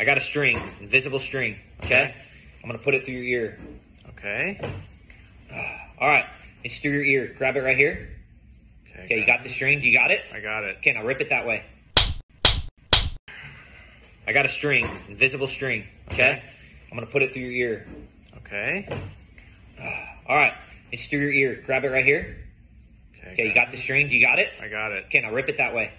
I got a string, invisible string. Okay? I'm gonna put it through your ear. Okay. All right, it's through your ear. Grab it right here. Okay, Okay, you got the string. Do you got it? I got it. Okay, now rip it that way. I got a string, invisible string. Okay? I'm gonna put it through your ear. Okay. All right, it's through your ear. Grab it right here. Okay, Okay, you got the string. Do you got it? I got it. Okay, now rip it that way.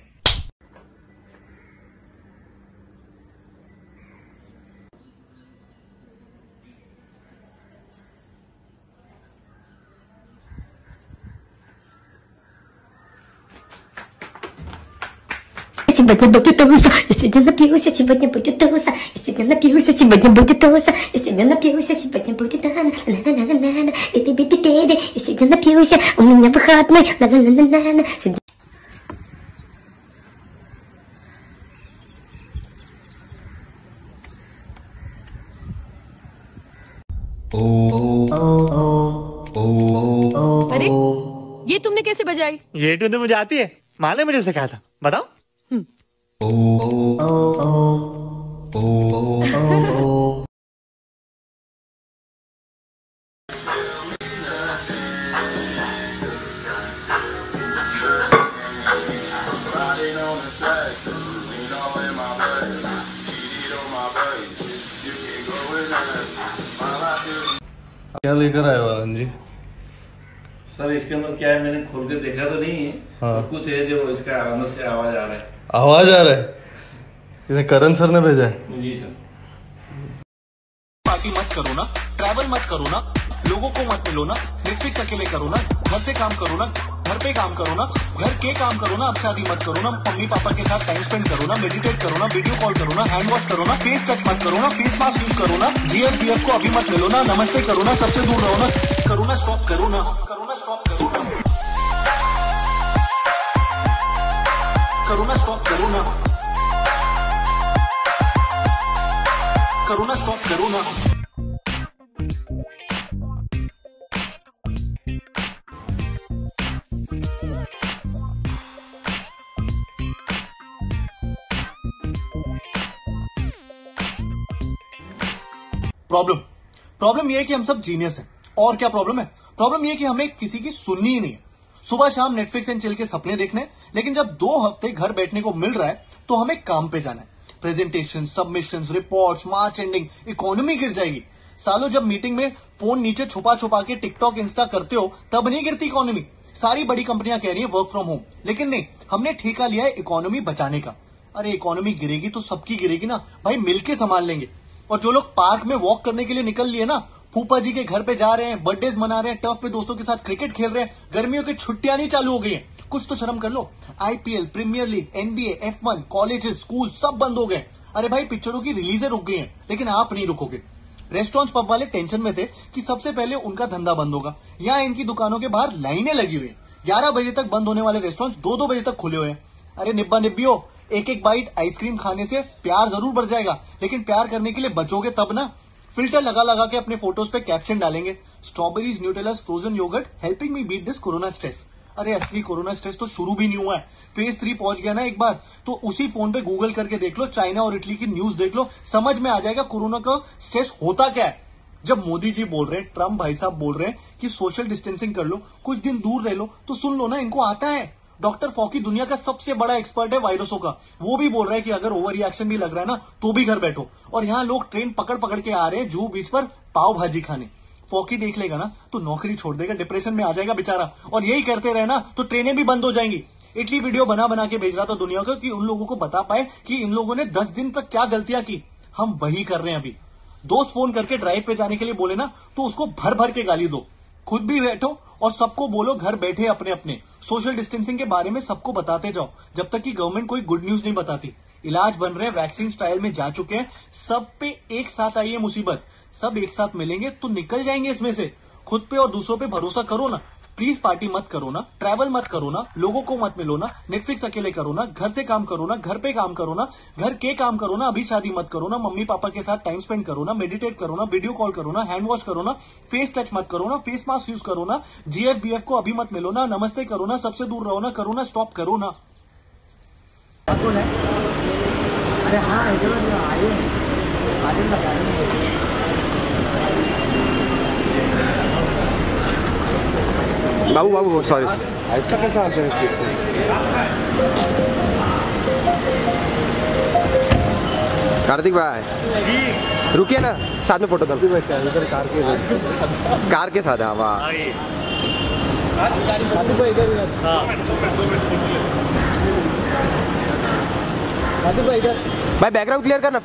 Сегодня будет туса, я сегодня напился, сегодня будет туса, я сегодня напился, сегодня будет туса, я сегодня напился, сегодня будет на на на на на на на и ты ты ты я сегодня напился, у меня выходной, на на на на на на अरे ये तुमने कैसे बजाई ये टूने मुझे आती है माँ ने मुझे सिखाया था बताओ क्या लेकर आए अरुण जी? सर इसके अंदर क्या है? मैंने खोल के देखा तो नहीं है हाँ। कुछ है जो इसका अंदर से आवाज़ आ रहा है। आवाज़ आ रहा है इन्हें करण सर ने भेजा है जी सर पार्टी मत करो ना ट्रैवल मत करो ना लोगों को मत मिलो ना नेटफ्लिक्स अकेले करो ना घर से काम करो ना घर पे काम करो ना घर के काम करो ना अब शादी मत करो ना मम्मी पापा के साथ टाइम स्पेंड करो ना मेडिटेट करो ना वीडियो कॉल करो ना हैंड वॉश करो ना फेस टच मत करो ना फेस मास्क यूज़ करो ना जीएसपीएफ को अभी मत मिलो ना नमस्ते करो ना सबसे दूर रहो ना करो ना स्टॉप करो ना करो ना स्टॉप करो ना करो ना स्टॉप करो ना करो ना स्टॉप करोना प्रॉब्लम प्रॉब्लम यह है कि हम सब जीनियस हैं। और क्या प्रॉब्लम है? प्रॉब्लम यह है कि हमें किसी की सुननी ही नहीं है। सुबह शाम नेटफ्लिक्स एंड चिल के सपने देखने, लेकिन जब दो हफ़्ते घर बैठने को मिल रहा है तो हमें काम पे जाना है। Presentation submission report March ending economy गिर जाएगी। सालों जब मीटिंग में फ़ोन नीचे छुपा छुपा के टिकटॉक इंस्टा करते हो, तब नहीं गिरती इकोनॉमी सारी बड़ी कंपनियाँ कह रही है वर्क फ्रॉम होम लेकिन नहीं, हमने ठेका लिया है इकोनॉमी बचाने का। अरे इकोनॉमी गिरेगी तो सबकी गिरेगी ना। भाई, मिलके संभाल लेंगे। और जो लोग पार्क में वॉक करने के लिए निकल लिए ना फूफा जी के घर पे जा रहे हैं बर्थडे मना रहे हैं टर्फ पे दोस्तों के साथ क्रिकेट खेल रहे हैं, गर्मियों की छुट्टियाँ नहीं चालू हो गई हैं। कुछ तो शर्म कर लो। IPL premier league NBA F one colleges school सब बंद हो गए अरे भाई, पिक्चरों की रिलीजें रुक गई हैं, लेकिन आप नहीं रुकोगे। रेस्टोरेंट पब वाले टेंशन में थे कि सबसे पहले उनका धंधा बंद होगा। यहाँ इनकी दुकानों के बाहर लाइनें लगी हुई हैं। ग्यारह बजे तक बंद होने वाले रेस्टोरेंट दो दो बजे तक खुले हुए हैं। अरे निब्बा निब्बियो एक एक बाइट आइसक्रीम खाने से प्यार ज़रूर बढ़ जाएगा। लेकिन प्यार करने के लिए बचोगे तब ना? फ़िल्टर लगा लगा के अपने फ़ोटोज़ पे कैप्शन डालेंगे। Strawberries Nutellas frozen yogurt helping me beat this corona stress अरे असली कोरोना स्ट्रेस तो शुरू भी नहीं हुआ है। फ़ेज़ थ्री पहुँच गया ना एक बार तो उसी फ़ोन पे गूगल करके देख लो चाइना और इटली की न्यूज़ देख लो। समझ में आ जाएगा कोरोना का स्ट्रेस होता क्या है। जब मोदी जी बोल रहे हैं ट्रंप भाई साहब बोल रहे हैं कि सोशल डिस्टेंसिंग कर लो, कुछ दिन दूर रह लो तो सुन लो ना, इनको आता है। डॉक्टर फॉकी दुनिया का सबसे बड़ा एक्सपर्ट है वायरसों का। वो भी बोल रहा है कि अगर ओवर रिएक्शन भी लग रहा है ना तो भी घर बैठो। और यहाँ लोग ट्रेन पकड़ पकड़ के आ रहे हैं जू बीच पर पाव भाजी खाने। फॉकी देख लेगा ना तो नौकरी छोड़ देगा, डिप्रेशन में आ जाएगा बेचारा। और यही करते रहे ना तो ट्रेनें भी बंद हो जाएँगी। इटली वीडियो बना बना के भेज रहा था दुनिया को कि उन लोगों को बता पाए कि इन लोगों ने दस दिन तक क्या गलतियाँ की। हम वही कर रहे हैं अभी। दोस्त फ़ोन करके ड्राइव पे जाने के लिए बोले ना तो उसको भर भर के गाली दो। खुद भी बैठो और सबको बोलो घर बैठे अपने अपने सोशल डिस्टेंसिंग के बारे में सबको बताते जाओ, जब तक कि गवर्नमेंट कोई गुड न्यूज़ नहीं बताती। इलाज बन रहे वैक्सीन ट्रायल में जा चुके हैं, सब पे एक साथ आई है मुसीबत। सब एक साथ मिलेंगे तो निकल जाएँगे इसमें से। खुद पे और दूसरों पे भरोसा करो ना। प्लीज़ पार्टी मत करो ना ट्रैवल मत करो ना लोगों को मत मिलो ना नेटफ्लिक्स अकेले करो ना घर से काम करो ना घर पे काम करो ना घर के काम करो ना अभी शादी मत करो ना मम्मी पापा के साथ टाइम स्पेंड करो ना मेडिटेट करो ना वीडियो कॉल करो ना हैंड वॉश करो ना फेस टच मत करो ना फेस मास्क यूज़ करो ना जीएफबीएफ को अभी मत मिलो ना नमस्ते करो ना सबसे दूर रहो ना करो ना स्टॉप करो ना अरे हाँ बाबू बाबू सॉरी ऐसा कैसा आता है कार्तिक भाई, रुकिए ना, साथ में फ़ोटो कर कार के कार के साथ, है, वाह। भाई बैकग्राउंड क्लियर करना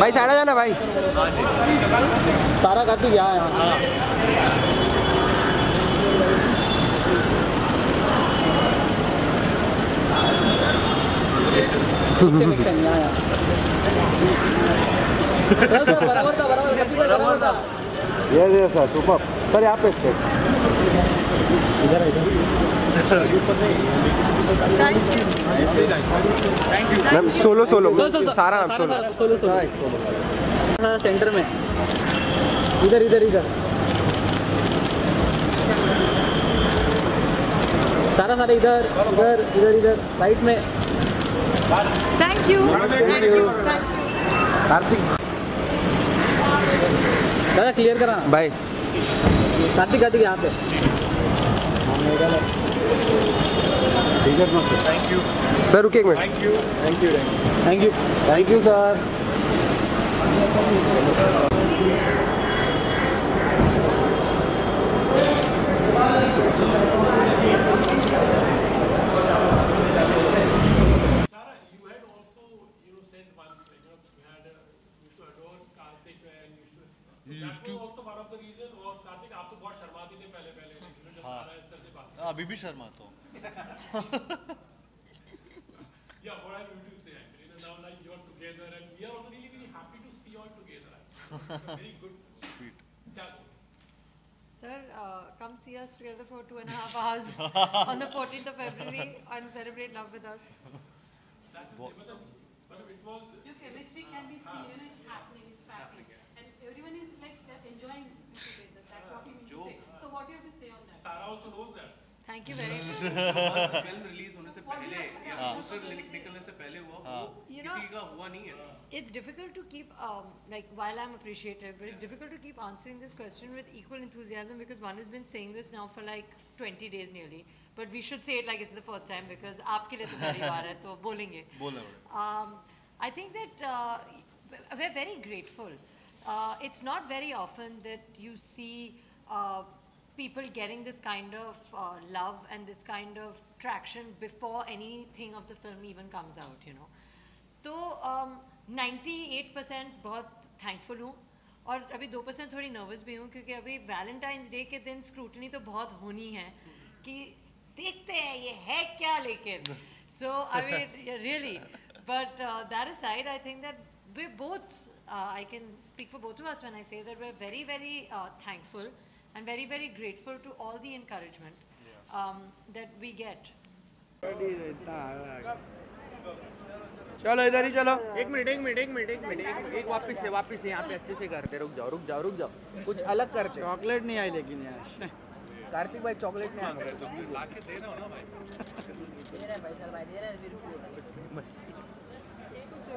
भाई आ जाना, भाई। सारा कार्तिक यहाँ है बराबर था बराबर कार्तिक भाई बराबर था yes yes sir super sir यहाँ पे स्टेप मैम सोलो। सोलो सारा मैम सोलो। Solo solo. हाँ सेंटर में। इधर इधर इधर। सारा सारा इधर इधर इधर इधर। राइट में। Thank you thank you Kartik दादा क्लियर करा। भाई। कार्तिक कार्तिक यहाँ पे। सर रुकिए एक minute. Thank you thank you sir अभी भी शर्माता हूँ Yeah, what I mean to say actually, you know, now like you're together and we are also really, really happy to see you all together. actually. Very good. Sweet. Yeah. Sir, uh, come see us together for two and a half hours on the 14th of February and celebrate love with us. Your chemistry can be seen, thank you very much film release होने से पहले या poster निकलने से पहले हुआ हाँ। किसी का हुआ नहीं है। It's difficult to keep like while I am appreciative but it's difficult to keep answering this question with equal enthusiasm because one has been saying this now for like 20 days nearly but we should say it like it's the first time because आपके लिए तो पहली बार है तो बोलेंगे। I think that we are very grateful it's not very often that you see people getting this kind of uh, love and this kind of traction before anything of the film even comes out, you know. तो um, 98 percent बहुत thankful हूँ और अभी दो percent थोड़ी nervous भी हूँ क्योंकि अभी वैलेंटाइंस डे के दिन स्क्रूटनी तो बहुत होनी है कि देखते हैं ये है क्या लेकिन so I mean really but that aside I think that we're both uh, I can speak for both of us when I say that we're very very uh, thankful And very very grateful to all the encouragement um, that we get. चलो इधर ही चलो। एक minute एक minute एक minute एक minute एक, एक वापस से वापस से यहाँ पे अच्छे से करते रुक जाओ रुक जाओ रुक जाओ। कुछ अलग करते चॉकलेट नहीं आई लेकिन यार। कार्तिक भाई चॉकलेट नहीं आया।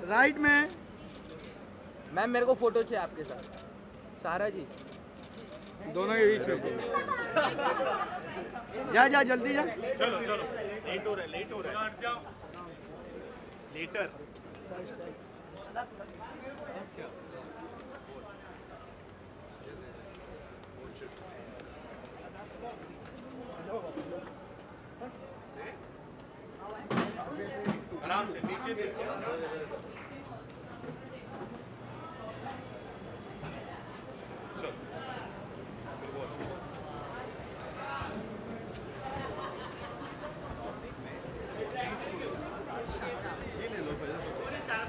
राइट में मैम मेरे को फ़ोटो चाहिए आपके साथ। सारा जी। दोनों के बीच में जा जा जल्दी जा। चलो चलो। लेट हो रहा है। लेट हो रहा है जाओ। लेटर आराम से नीचे से।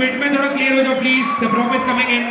गाइस में थोड़ा क्लियर हो जाओ please the prom is coming in